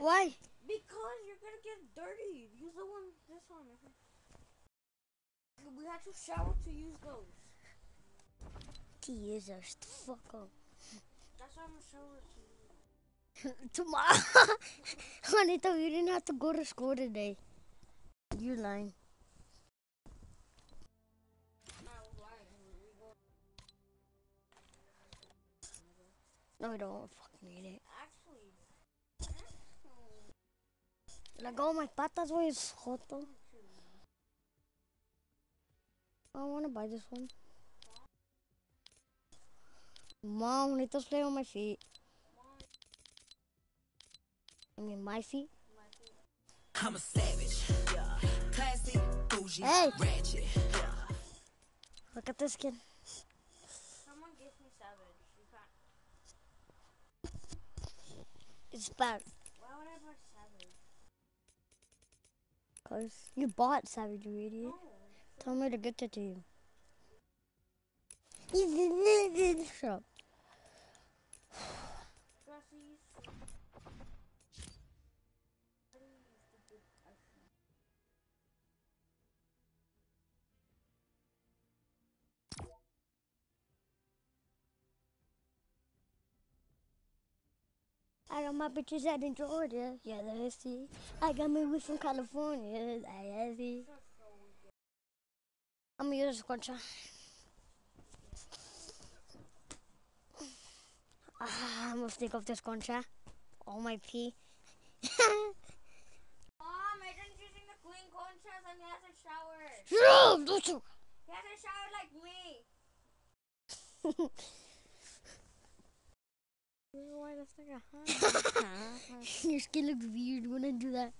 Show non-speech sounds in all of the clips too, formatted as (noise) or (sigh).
Why? Because you're gonna get dirty. Use the one, this one. We had to shower to use those. To use Jesus, fuck up. That's why I'm gonna shower to you. (laughs) Tomorrow. (laughs) Juanita, we didn't have to go to school today. You're lying. Nah, I was lying. We- we No, we don't fucking need it. Like, oh, my patas, güey, hot joto. I want to buy this one. Mom, Juanita's play on my feet. I mean, my feet. I'm a savage. Yeah. Classy, bougie, Hey. ratchet. Look at this kid. someone gives me savage. You can't. It's bad. Why would I buy savage? Cause you bought Savage, you idiot. No. Tell me to get it to you. Shut up. I got my bitches out in Georgia. Yeah, that's see. I got my weed from California. I see. I'm gonna use concha. Ah, I'm gonna take off this concha. All my pee. (laughs) Mom, Adrian's using the clean conchas and he hasn't showered. Shut up! Don't you? He hasn't showered like me. (laughs) Why the fuck a (laughs) (laughs) Your skin looks weird when I do that.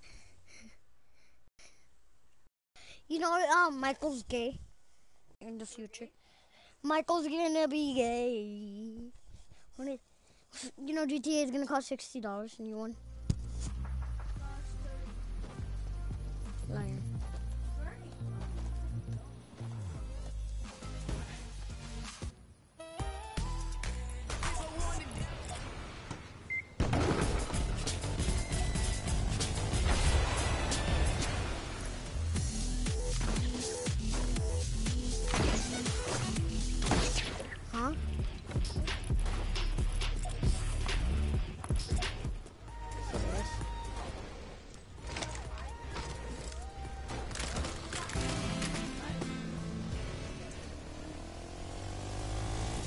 You know, um, Michael's gay in the future. Michael's gonna be gay. When it, you know, GTA is gonna cost sixty dollars, new one. Liar.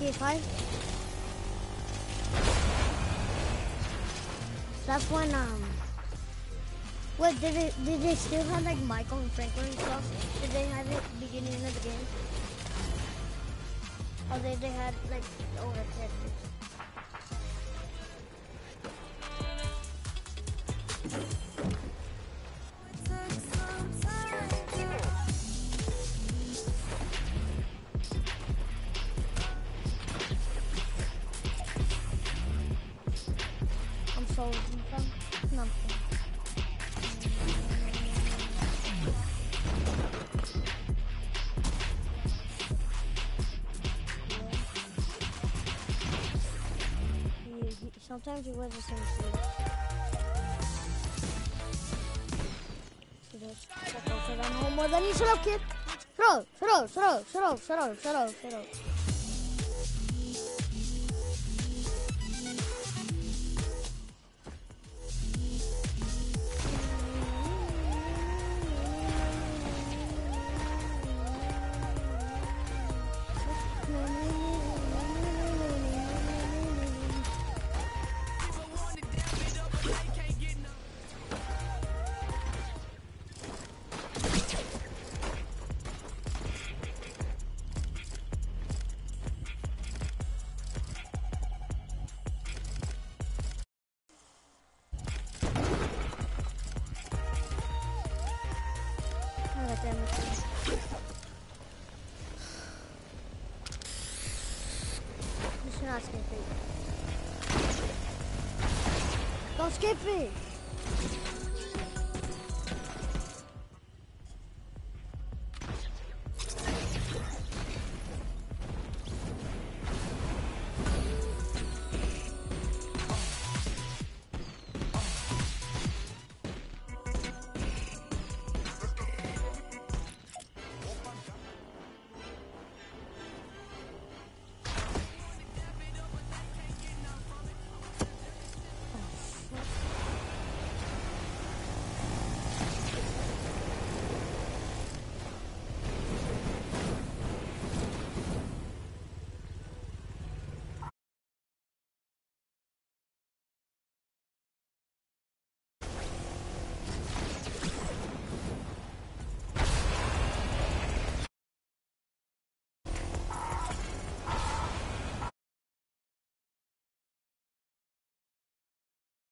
K5? That's when, um... What, did it, did they still have, like, Michael and Franklin and stuff? Did they have it beginning of the game? Oh, they, they had, like, older characters. I'm so nothing. He, sometimes he wears the same you. Shut up. Don't skip it.